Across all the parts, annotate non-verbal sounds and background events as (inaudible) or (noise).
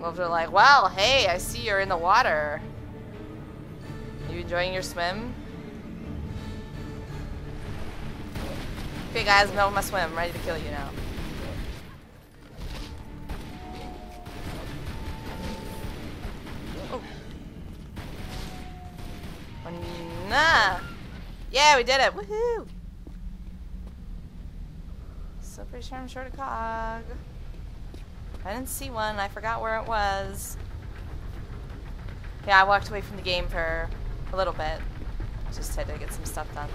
Wolves are like, well, hey, I see you're in the water. Are you enjoying your swim? Okay, guys, middle of my swim. Ready to kill you now. Oh. Nah. Yeah, we did it. Woohoo! So pretty sure I'm short a cog. I didn't see one. I forgot where it was. Yeah, I walked away from the game for a little bit. Just had to get some stuff done.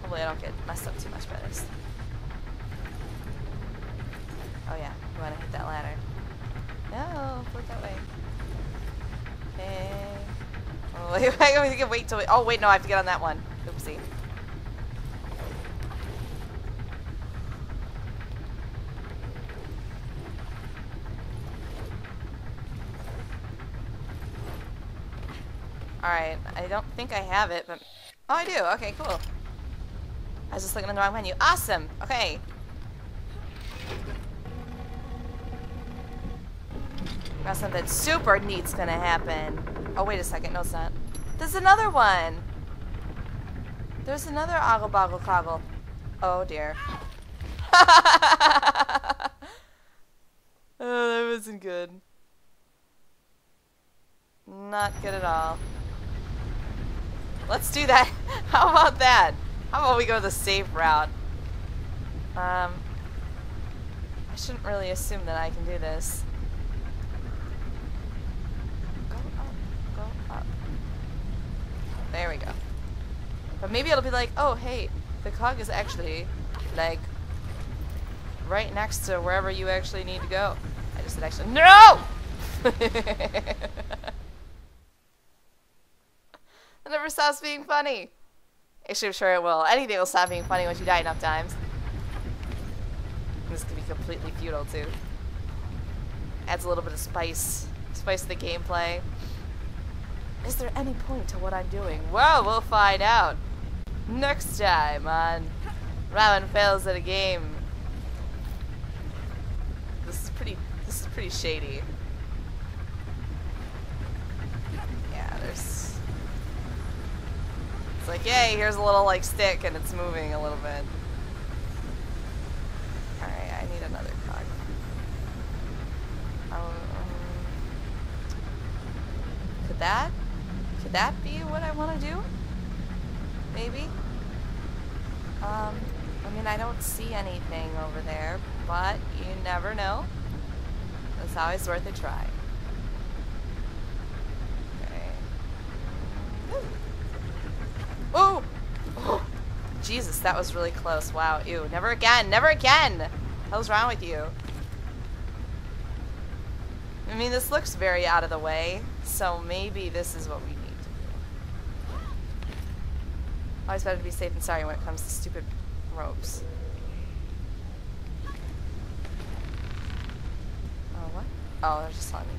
Hopefully I don't get messed up too much by this. Oh yeah, you want to hit that ladder. No, look that way. Okay. Oh, (laughs) wait, I can wait till. We, oh wait, no, I have to get on that one. Oopsie. Alright, I don't think I have it, but... Oh, I do. Okay, cool. I was just looking in the wrong menu. Awesome! Okay. Now something super neat's gonna happen. Oh, wait a second. No, it's not. There's another one! There's another Ogle Boggle Coggle. Oh, dear. (laughs) oh, that wasn't good. Not good at all. Let's do that. (laughs) How about that? How about we go the safe route? Um, I shouldn't really assume that I can do this. Go up, go up. There we go. But maybe it'll be like, oh, hey, the cog is actually, like, right next to wherever you actually need to go. I just said actually, no! (laughs) It never stops being funny. Actually, I'm sure it will. Anything will stop being funny once you die enough times. This could be completely futile, too. Adds a little bit of spice. Spice to the gameplay. Is there any point to what I'm doing? Well, we'll find out. Next time on Ramen Fails at a Game. This is pretty, this is pretty shady. It's like, yay, here's a little like stick and it's moving a little bit. Alright, I need another cog. Um, could that? Could that be what I want to do? Maybe? Um, I mean, I don't see anything over there, but you never know. It's always worth a try. Oh! oh! Jesus, that was really close. Wow, ew. Never again! Never again! Hell's wrong with you? I mean, this looks very out of the way, so maybe this is what we need to do. Always better to be safe than sorry when it comes to stupid ropes. Oh, what? Oh, they're just telling me.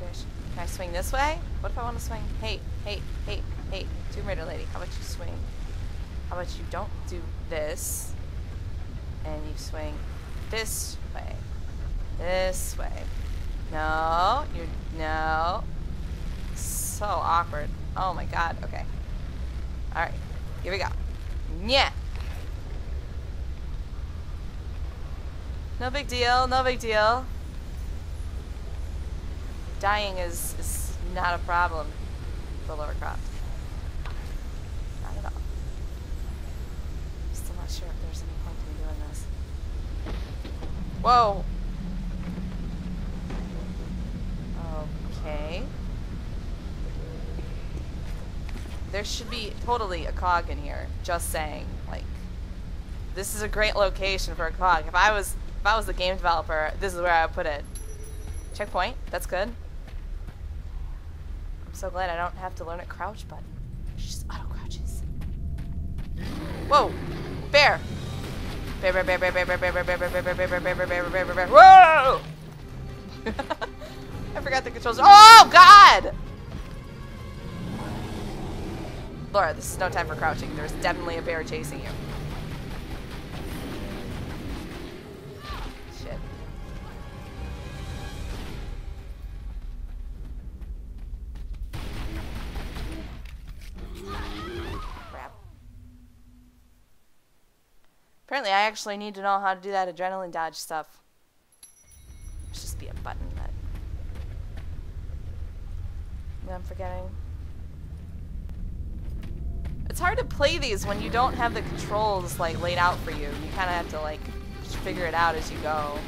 Can I swing this way? What if I want to swing? Hey, hey, hey, Hey, Tomb Raider lady, how about you swing? How about you don't do this, and you swing this way, this way. No, you're, no. So awkward. Oh my god, okay. Alright, here we go. Yeah. No big deal, no big deal. Dying is, is not a problem for Lara Croft. Whoa. Okay. There should be totally a cog in here. Just saying. Like, this is a great location for a cog. If I was, if I was the game developer, this is where I would put it. Checkpoint. That's good. I'm so glad I don't have to learn a crouch button. She just auto crouches. Whoa! Bear! Whoa! (laughs) I forgot the controls. Oh, God! Laura, this is no time for crouching. There's definitely a bear chasing you. Apparently, I actually need to know how to do that adrenaline dodge stuff. Let's just be a button that I'm forgetting. It's hard to play these when you don't have the controls like laid out for you. You kind of have to like figure it out as you go.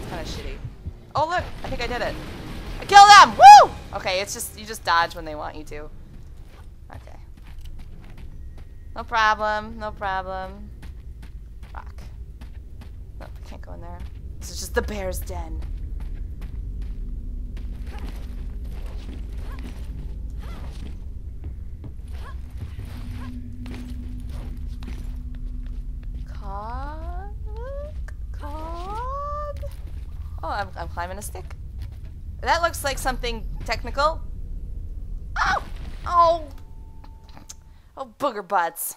It's kind of shitty. Oh look, I think I did it. I killed them! Woo! Okay, it's just, you just dodge when they want you to. Okay. No problem, no problem. Rock. Nope, I can't go in there. This is just the bear's den. Cog? Cog? Oh, I'm, I'm climbing a stick. That looks like something technical. Oh! Oh! Oh, booger butts.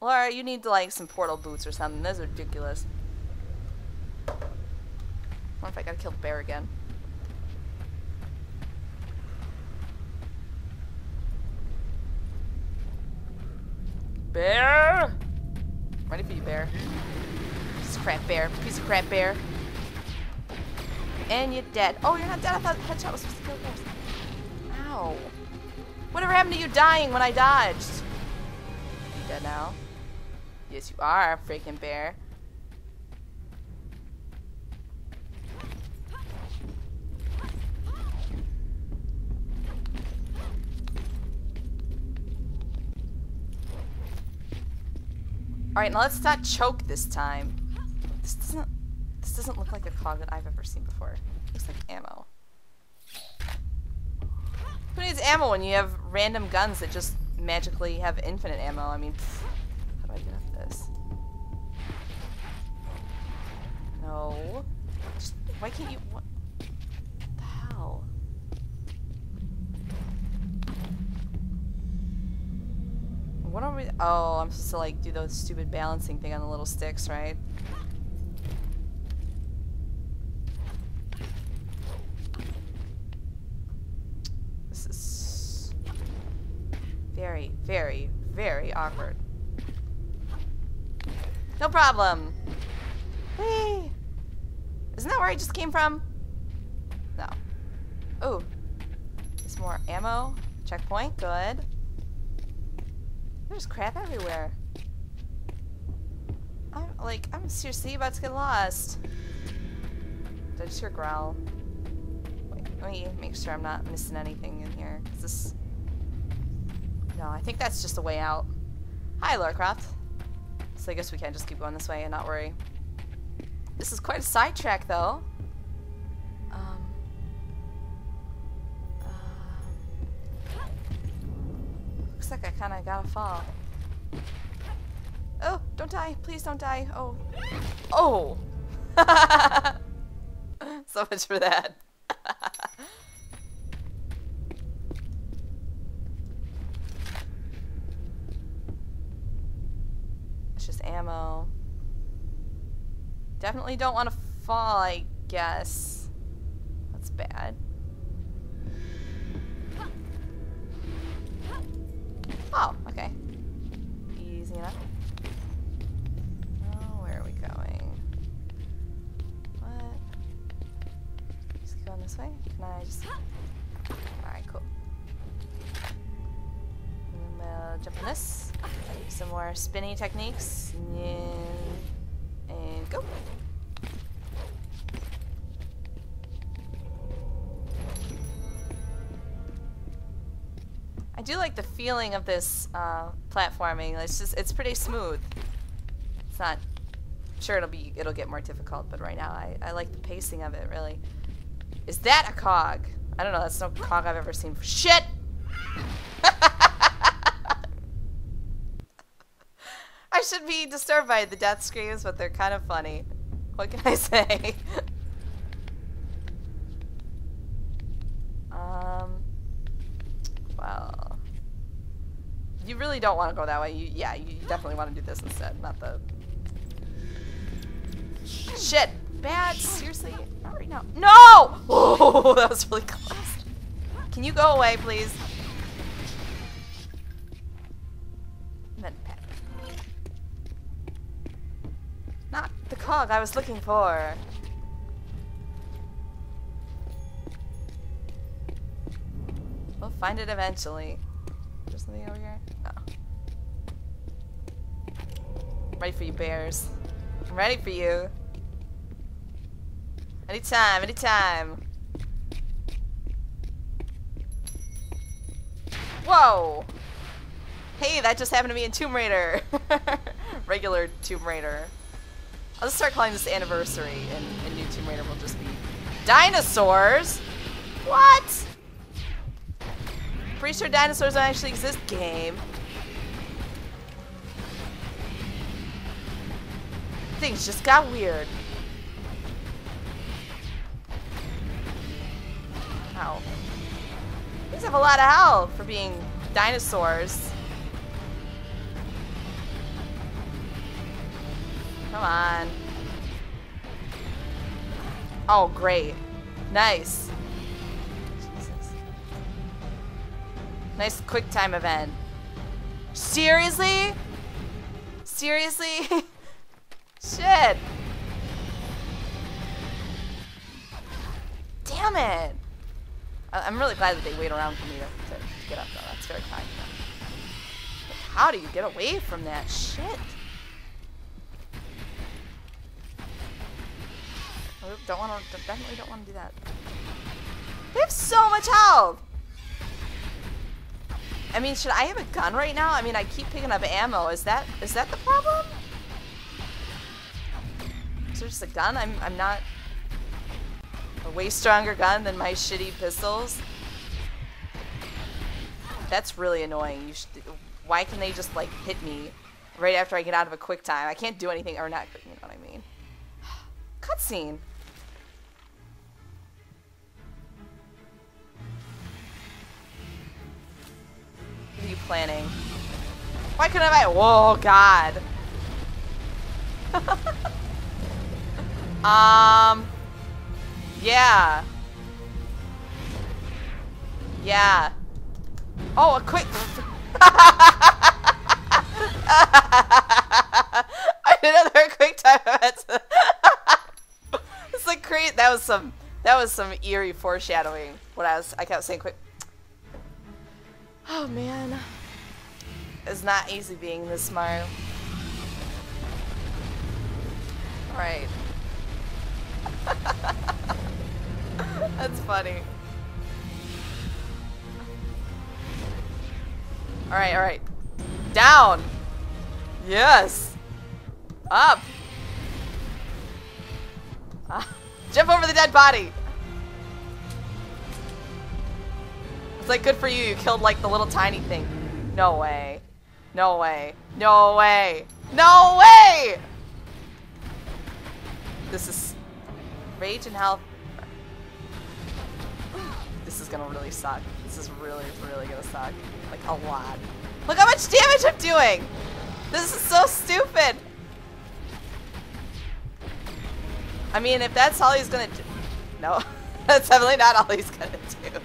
Laura, you need like some portal boots or something. Those are ridiculous. What if I gotta kill the bear again? Bear! Ready for you, bear. Piece of crap bear. Piece of crap bear. And you're dead. Oh, you're not dead. I thought headshot was supposed to kill bears. Ow. Whatever happened to you dying when I dodged? You dead now? Yes, you are, freaking bear. Alright, now let's not choke this time. This doesn't this doesn't look like a cog that I've ever seen before. It looks like ammo. Who needs ammo when you have random guns that just magically have infinite ammo? I mean, pfft, this? No. Just, why can't you? What the hell? What are we? Oh, I'm supposed to like do those stupid balancing thing on the little sticks, right? This is very, very, very awkward. No problem. Whee! Isn't that where I just came from? No. Oh. There's more ammo. Checkpoint. Good. There's crap everywhere. I'm like, I'm seriously about to get lost. Did I just hear growl? Wait, let me make sure I'm not missing anything in here. Is this... No, I think that's just a way out. Hi, Lara Croft. So I guess we can just keep going this way and not worry. This is quite a sidetrack, though. Um, uh, looks like I kind of gotta fall. Oh, don't die. Please don't die. Oh. Oh! (laughs) so much for that. it's just ammo. Definitely don't want to fall, I guess. That's bad. Oh, okay. Easy enough. Oh, where are we going? What? Just going this way? Can I just... Alright, cool. We'll jump on this. Some more spinny techniques. And, and go. I do like the feeling of this uh, platforming. It's just it's pretty smooth. It's not sure it'll be it'll get more difficult, but right now I, I like the pacing of it really. Is that a cog? I don't know, that's no cog I've ever seen. Shit! (laughs) I should be disturbed by the death screams, but they're kind of funny. What can I say? (laughs) um well you really don't want to go that way. You yeah, you definitely want to do this instead, not the Shit! Bad, seriously? Not right now. No! Oh, (laughs) that was really close. Can you go away, please? Cog I was looking for. We'll find it eventually. There's something over here? No. Ready for you, bears. I'm ready for you. Anytime, anytime. Whoa! Hey, that just happened to me in Tomb Raider. (laughs) Regular Tomb Raider. I'll just start calling this anniversary, and, and new Tomb Raider will just be dinosaurs. What? Pretty sure dinosaurs don't actually exist. Game. Things just got weird. Ow. These have a lot of health for being dinosaurs. Come on. Oh, great. Nice. Jesus. Nice quick time event. Seriously? Seriously? (laughs) Shit. Damn it. I'm really glad that they wait around for me to, to get up though. That's very kind of them. How do you get away from that shit? Don't want to. Definitely don't want to do that. They have so much health. I mean, should I have a gun right now? I mean, I keep picking up ammo. Is that is that the problem? Is there just a gun? I'm I'm not a way stronger gun than my shitty pistols. That's really annoying. You should, why can they just like hit me right after I get out of a quick time? I can't do anything or not. You know what I mean? (sighs) Cutscene. Planning? Why couldn't I? Whoa, God. (laughs) um. Yeah. Yeah. Oh, a quick. (laughs) I did another quick time event. (laughs) it's like great. That was some. That was some eerie foreshadowing. What I was. I kept saying quick. Oh man. It's not easy being this smart. Alright. (laughs) That's funny. Alright, alright. Down! Yes! Up! Ah, jump over the dead body! It's like good for you, you killed like the little tiny thing. No way. No way. No way. No way! This is rage and health. This is gonna really suck. This is really, really gonna suck. Like a lot. Look how much damage I'm doing! This is so stupid! I mean, if that's all he's gonna do. No, (laughs) that's definitely not all he's gonna do.